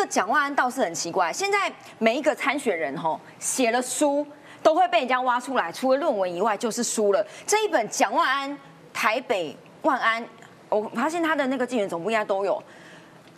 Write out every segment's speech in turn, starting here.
个蒋万安倒是很奇怪，现在每一个参选人吼写了书，都会被人家挖出来，除了论文以外就是书了。这一本蒋万安台北万安，我发现他的那个竞选总部应该都有。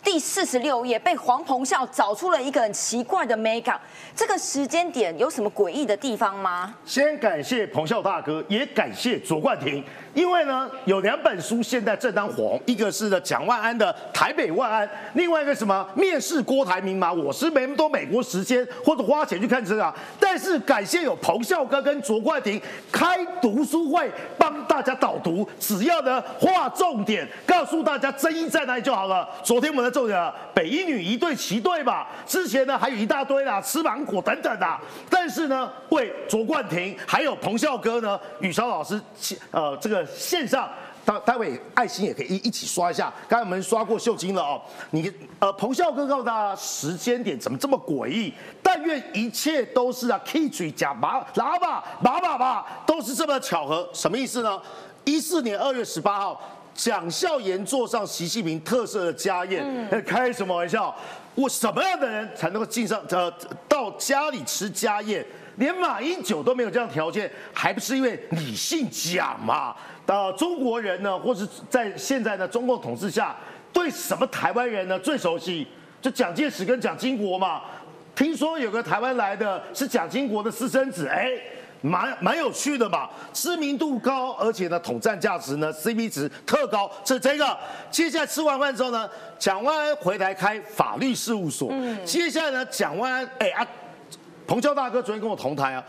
第四十六页被黄鹏孝找出了一个很奇怪的 make up，这个时间点有什么诡异的地方吗？先感谢鹏孝大哥，也感谢卓冠廷。因为呢，有两本书现在正当红，一个是呢蒋万安的《台北万安》，另外一个什么面试郭台铭嘛，我是没那么多美国时间或者花钱去看这个，但是感谢有彭孝哥跟卓冠廷开读书会帮大家导读，只要呢划重点，告诉大家争议在哪里就好了。昨天我们的重点啊，北一女一对齐对吧？之前呢还有一大堆啦，吃芒果等等的，但是呢为卓冠廷还有彭孝哥呢，宇超老师，呃这个。线上，待待会爱心也可以一一起刷一下。刚才我们刷过秀晶了哦，你呃彭笑哥告诉大家时间点怎么这么诡异？但愿一切都是啊，K 嘴假麻喇叭麻把吧，都是这么巧合，什么意思呢？一四年二月十八号，蒋孝严坐上习近平特色的家宴，开什么玩笑？我什么样的人才能够进上呃到家里吃家宴？连马英九都没有这样条件，还不是因为你姓蒋嘛？到中国人呢，或是在现在的中共统治下，对什么台湾人呢最熟悉？就蒋介石跟蒋经国嘛。听说有个台湾来的是蒋经国的私生子，哎，蛮蛮有趣的嘛。知名度高，而且呢，统战价值呢，CP 值特高。这这个，接下来吃完饭之后呢，蒋万安回来开法律事务所。嗯。接下来呢，蒋万安，哎啊，彭教大哥昨天跟我同台啊。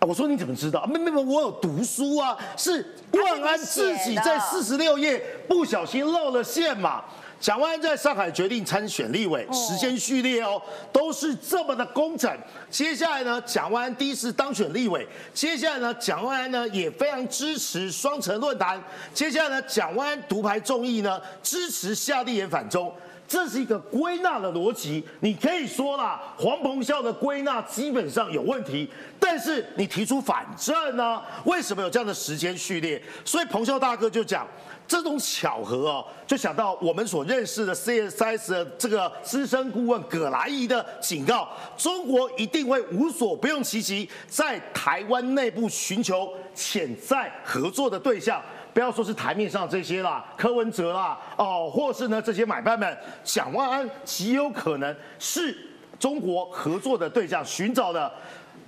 我说你怎么知道？没没没，我有读书啊，是万安自己在四十六页不小心露了馅嘛。蒋万安在上海决定参选立委，时间序列哦，都是这么的工整。接下来呢，蒋万安第一次当选立委，接下来呢，蒋万安呢也非常支持双城论坛。接下来呢，蒋万安独排众议呢，支持夏立言反中。这是一个归纳的逻辑，你可以说啦，黄鹏孝的归纳基本上有问题，但是你提出反证呢？为什么有这样的时间序列？所以彭孝大哥就讲，这种巧合哦，就想到我们所认识的 C S S 的这个资深顾问葛莱伊的警告，中国一定会无所不用其极，在台湾内部寻求潜在合作的对象。不要说是台面上这些啦，柯文哲啦，哦，或是呢这些买办们，蒋万安极有可能是中国合作的对象，寻找的。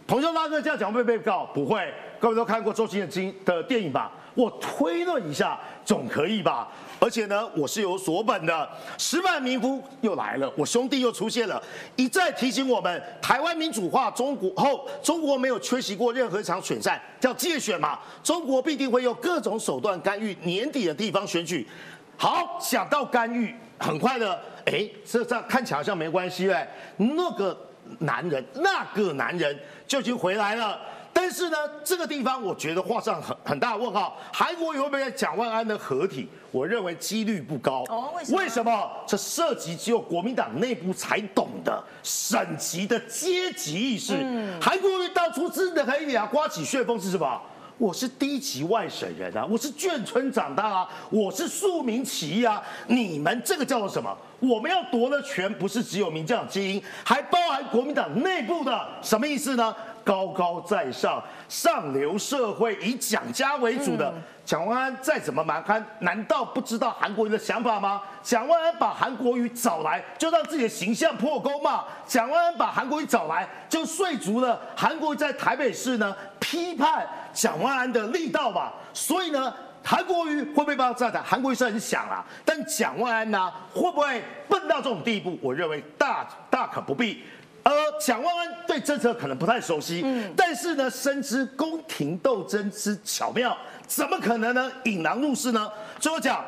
彭秀大哥这样讲会被告？不会，各位都看过周星驰的电影吧？我推论一下，总可以吧？而且呢，我是有所本的。石板民夫又来了，我兄弟又出现了，一再提醒我们，台湾民主化中国后，中国没有缺席过任何一场选战，叫借选嘛。中国必定会用各种手段干预年底的地方选举。好，想到干预，很快的，哎，这这看起来好像没关系哎。那个男人，那个男人就已经回来了。但是呢，这个地方我觉得画上很很大的问号。韩国有没有蒋万安的合体？我认为几率不高。哦，为什么？为什么？这涉及只有国民党内部才懂的省级的阶级意识。韩国瑜当初真的可以啊，刮起旋风是什么？我是低级外省人啊，我是眷村长大啊，我是庶民起义啊。你们这个叫做什么？我们要夺的权不是只有民进党精英，还包含国民党内部的，什么意思呢？高高在上，上流社会以蒋家为主的蒋万安再怎么蛮憨，难道不知道韩国瑜的想法吗？蒋万安把韩国瑜找来，就让自己的形象破功嘛？蒋万安把韩国瑜找来，就说足了韩国瑜在台北市呢批判蒋万安的力道吧？所以呢，韩国瑜会不会帮他站台？韩国瑜是很想啊，但蒋万安呢，会不会笨到这种地步？我认为大大可不必。呃，蒋万安对政策可能不太熟悉，嗯，但是呢，深知宫廷斗争之巧妙，怎么可能呢？引狼入室呢？最后讲，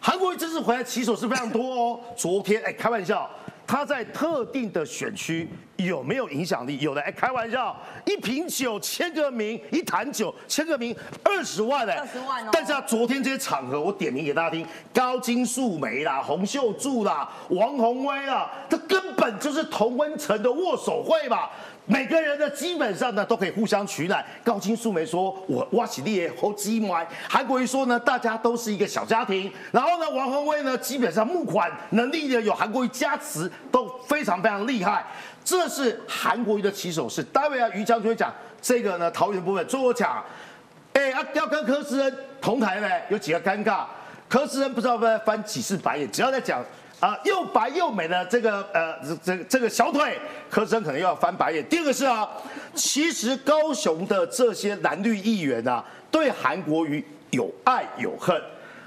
韩国瑜这次回来骑手是非常多哦。昨天，哎，开玩笑。他在特定的选区有没有影响力？有的，哎，开玩笑，一瓶酒签个名，一坛酒签个名，二十万嘞，二十万哦。但是啊，昨天这些场合，我点名给大家听，高金素梅啦，洪秀柱啦，王宏威啦，这根本。就是同温层的握手会吧。每个人呢，基本上呢都可以互相取暖。高金素梅说：“我哇喜利侯基麦。”韩国瑜说呢：“大家都是一个小家庭。”然后呢，王宏威呢，基本上募款能力呢有韩国瑜加持，都非常非常厉害。这是韩国瑜的起手式。待会啊，于将军会讲这个呢，桃园部分，最后讲，哎，要要跟柯志恩同台呢，有几个尴尬。柯志恩不知道在翻几次白眼，只要在讲。啊，又白又美的这个呃，这这个小腿，柯森可能又要翻白眼。第二个是啊，其实高雄的这些蓝绿议员啊，对韩国瑜有爱有恨。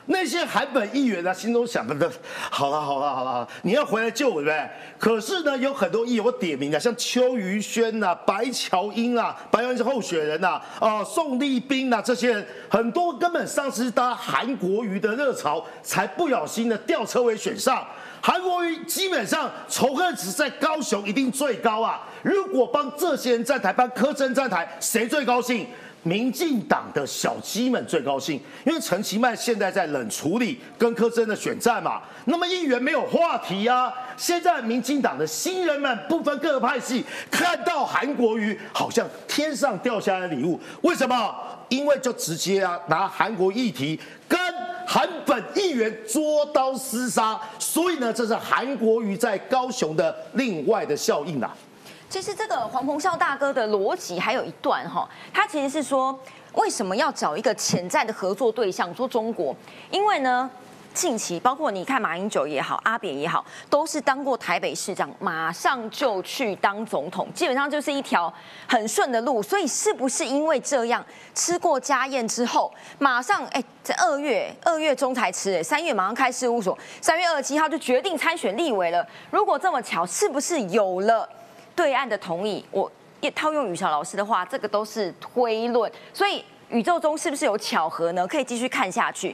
那些韩本议员呢，心中想的好了，好了，好了，你要回来救我，对不对？可是呢，有很多议员我点名啊，像邱于轩呐、白乔英啊、白文是候选人呐、啊宋立斌呐，这些人很多根本丧失搭韩国瑜的热潮，才不小心的吊车尾选上。韩国瑜基本上仇恨值在高雄一定最高啊！如果帮这些人站台，帮柯震站台，谁最高兴？民进党的小鸡们最高兴，因为陈其迈现在在冷处理跟柯震的选战嘛，那么议员没有话题啊。现在民进党的新人们不分各派系，看到韩国瑜好像天上掉下来的礼物，为什么？因为就直接啊拿韩国议题跟韩本议员捉刀厮杀，所以呢，这是韩国瑜在高雄的另外的效应啊。其实这个黄鹏孝大哥的逻辑还有一段哈，他其实是说为什么要找一个潜在的合作对象，说中国，因为呢，近期包括你看马英九也好，阿扁也好，都是当过台北市长，马上就去当总统，基本上就是一条很顺的路，所以是不是因为这样吃过家宴之后，马上哎在二月二月中才吃，哎三月马上开事务所，三月二十七号就决定参选立委了？如果这么巧，是不是有了？对岸的同意，我也套用宇桥老师的话，这个都是推论，所以宇宙中是不是有巧合呢？可以继续看下去。